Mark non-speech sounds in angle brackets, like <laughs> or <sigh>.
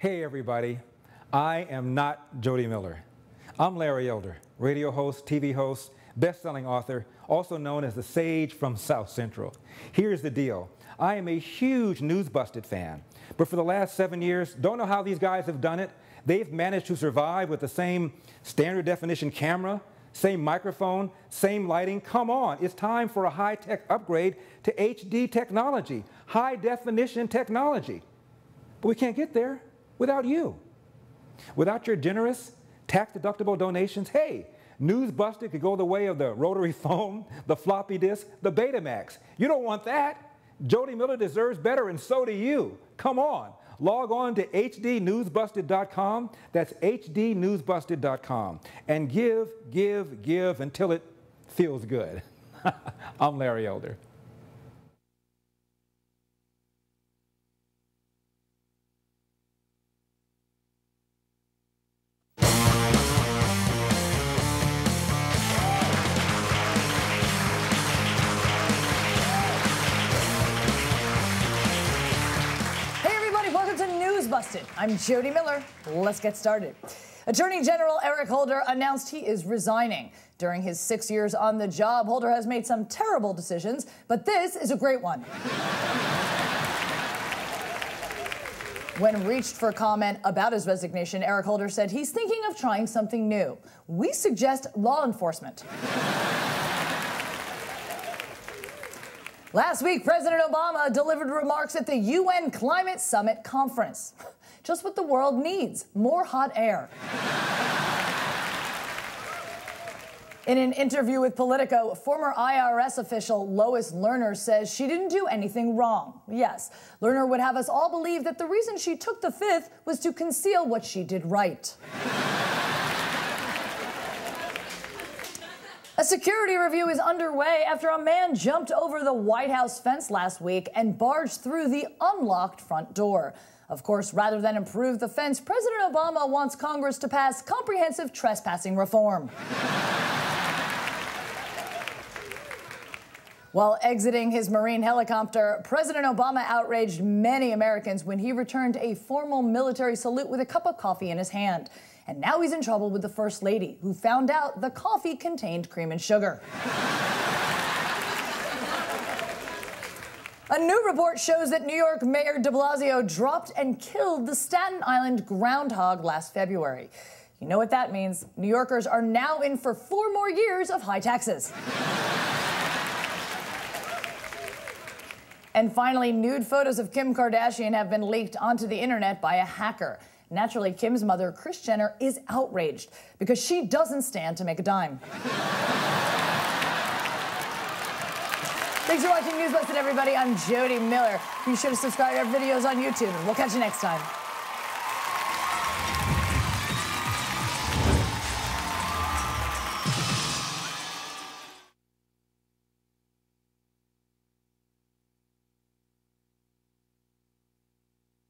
Hey, everybody. I am not Jodi Miller. I'm Larry Elder, radio host, TV host, best selling author, also known as the Sage from South Central. Here's the deal I am a huge News Busted fan, but for the last seven years, don't know how these guys have done it. They've managed to survive with the same standard definition camera, same microphone, same lighting. Come on, it's time for a high tech upgrade to HD technology, high definition technology. But we can't get there without you. Without your generous, tax deductible donations, hey, News Busted could go the way of the rotary <laughs> phone, the floppy disk, the Betamax. You don't want that. Jodi Miller deserves better, and so do you. Come on. Log on to hdnewsbusted.com. That's hdnewsbusted.com. And give, give, give until it feels good. <laughs> I'm Larry Elder. Busted. I'm Jodi Miller. Let's get started. Attorney General Eric Holder announced he is resigning. During his six years on the job, Holder has made some terrible decisions, but this is a great one. When reached for comment about his resignation, Eric Holder said he's thinking of trying something new. We suggest law enforcement. Last week, President Obama delivered remarks at the UN Climate Summit conference. <laughs> Just what the world needs more hot air. In an interview with Politico, former IRS official Lois Lerner says she didn't do anything wrong. Yes, Lerner would have us all believe that the reason she took the fifth was to conceal what she did right. A security review is underway after a man jumped over the White House fence last week and barged through the unlocked front door. Of course, rather than improve the fence, President Obama wants Congress to pass comprehensive trespassing reform. <laughs> While exiting his Marine helicopter, President Obama outraged many Americans when he returned a formal military salute with a cup of coffee in his hand. And now he's in trouble with the First Lady, who found out the coffee contained cream and sugar. A new report shows that New York Mayor de Blasio dropped and killed the Staten Island groundhog last February. You know what that means. New Yorkers are now in for four more years of high taxes. And finally, nude photos of Kim Kardashian have been leaked onto the internet by a hacker. Naturally, Kim's mother, Kris Jenner, is outraged because she doesn't stand to make a dime. Thanks for watching News Busted, everybody. I'm Jodi Miller. Be sure to subscribe to our videos on YouTube, and we'll catch you next time.